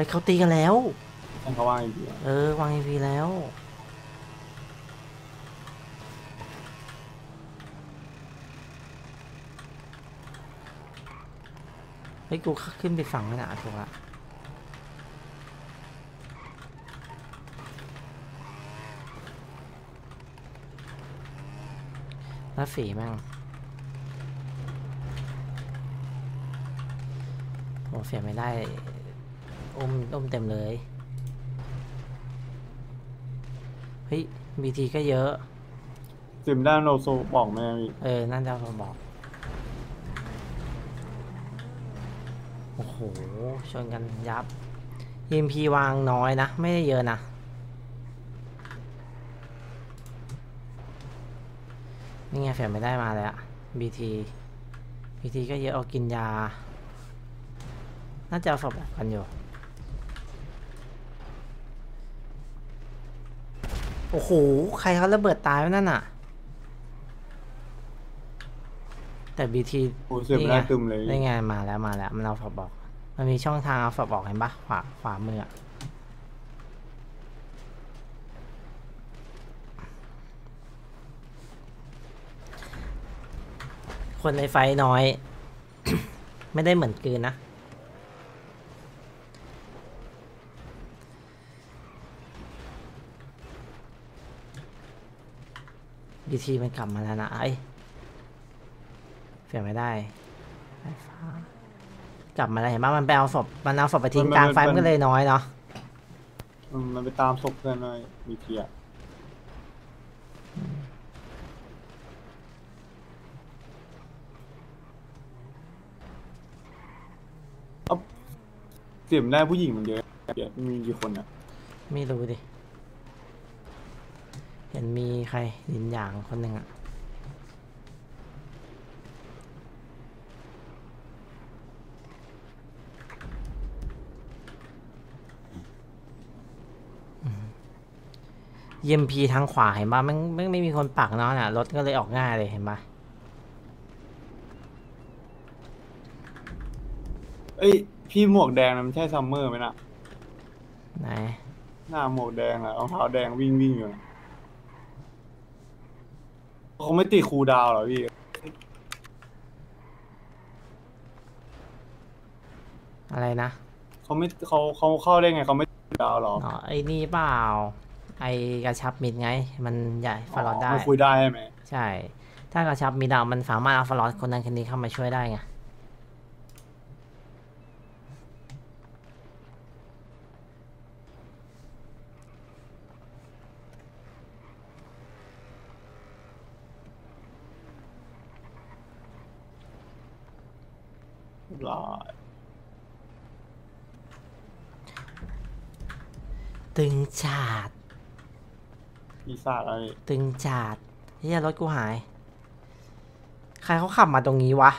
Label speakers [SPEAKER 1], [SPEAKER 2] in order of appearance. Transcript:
[SPEAKER 1] ฮ้ยเขาตีกันแล้ว
[SPEAKER 2] ต้องเขาว่าอีกที
[SPEAKER 1] เออวาง EV แล้ว เฮ้ยกูขึ้นไปฝั่งแล้วนะถูกละแล้วฝีแม่งโหเสียไม่ได้ อุ้มอุ้มเต็มเลย เฮ้ย BT ก็เยอะ
[SPEAKER 2] ซิมด้านโนโซบอกแม่พี่
[SPEAKER 1] เออนั่นจะมาบอก โอ้โห ชนกันยับ EMP วางน้อยนะ ไม่ได้เยอะนะ นี่ไงแฝงไม่ได้มาแล้ว BT BT ก็เยอะเอากินยา น่าจะเอาศพออกกันอยู่ โอ้โห ใครเขาระเบิดตายวะนั่นน่ะ แต่ BT
[SPEAKER 2] โอ้เสียไม่ได้ตึมเลย
[SPEAKER 1] ได้ไงมาแล้วมาแล้วมันเอาฝาบอก มันมีช่องทางเอาฝาบอกเห็นปะขวาขวามืออะคนในไฟน้อย ไม่ได้เหมือนกลืนนะ บีทีมันกลับมาแล้วนะไอ้ยเปลี่ยนไม่ได้ไฟฟ้ากลับมาแล้วเห็นปะมันไปเอาศพมันเอาศพไปทิ้งกลางไฟมันก็เลยน้อยเนาะ
[SPEAKER 2] อืมมันไปตามศพเพื่อนหน่อยมีเทียเอ้าเสียมได้ผู้หญิงมันเยอะเยอะมีกี่คนอะ
[SPEAKER 1] ไม่รู้ดิ เห็นมีใครหยินหยางคนหนึ่งอะเยี่ยมพีทางขวาเห็นปะมันไม่ไม่มีคนปักเนาะน่ะรถก็เลยออกง่ายเลยเห็นปะ
[SPEAKER 2] เอ้ย พี่หมวกแดงนะมันใช่ซัมเมอร์ไหมน่ะ
[SPEAKER 1] ไหน
[SPEAKER 2] หน้าหมวกแดงอะรองเท้าแดงวิ่งวิ่งอยู่นะ เขาไม่ติด cooldown เหรอพี่
[SPEAKER 1] อะไรนะ
[SPEAKER 2] เขาไม่เขาเขาเข้าได้ไงเขาไม่ติด cooldown เหรอ
[SPEAKER 1] อ๋อไอ้นี่เปล่า ไอ้กระชับมิตรไง มันใหญ่ฟลอตได้
[SPEAKER 2] มันคุยได้ใช่ไหม
[SPEAKER 1] ใช่ ถ้ากระชับมิตรอะมันสามารถเอาฟลอตคนนั้นคนนี้เข้ามาช่วยได้ไง
[SPEAKER 2] รียบร้อย
[SPEAKER 1] ตึงจาด
[SPEAKER 2] ปีศาจอะไร
[SPEAKER 1] ตึงจาดเฮียรถกูหาย ใครเขาขับมาตรงนี้วะ